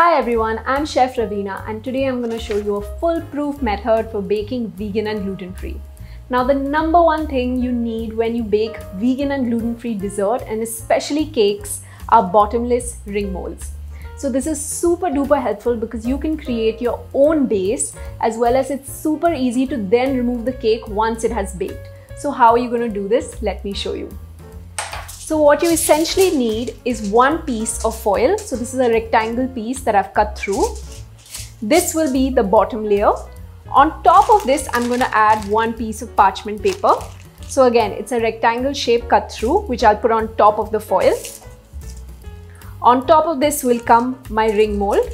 Hi everyone, I'm Chef Raveena and today I'm going to show you a foolproof method for baking vegan and gluten-free. Now the number one thing you need when you bake vegan and gluten-free dessert and especially cakes are bottomless ring molds. So this is super duper helpful because you can create your own base as well as it's super easy to then remove the cake once it has baked. So how are you going to do this? Let me show you. So what you essentially need is one piece of foil. So this is a rectangle piece that I've cut through. This will be the bottom layer. On top of this, I'm going to add one piece of parchment paper. So again, it's a rectangle shape cut through, which I'll put on top of the foil. On top of this will come my ring mold.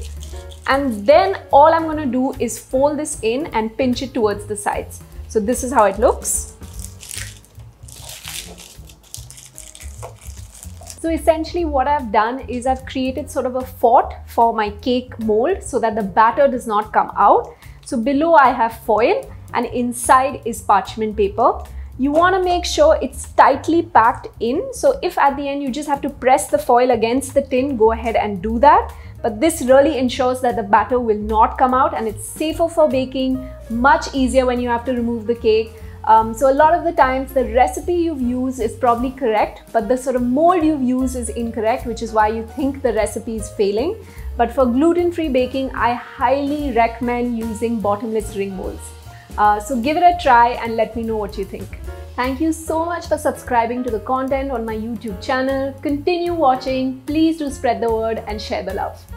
And then all I'm going to do is fold this in and pinch it towards the sides. So this is how it looks. So essentially what I've done is I've created sort of a fort for my cake mold so that the batter does not come out. So below I have foil and inside is parchment paper. You want to make sure it's tightly packed in. So if at the end you just have to press the foil against the tin, go ahead and do that. But this really ensures that the batter will not come out and it's safer for baking, much easier when you have to remove the cake. Um, so a lot of the times the recipe you've used is probably correct, but the sort of mold you've used is incorrect, which is why you think the recipe is failing. But for gluten-free baking, I highly recommend using bottomless ring molds. Uh, so give it a try and let me know what you think. Thank you so much for subscribing to the content on my YouTube channel. Continue watching. Please do spread the word and share the love.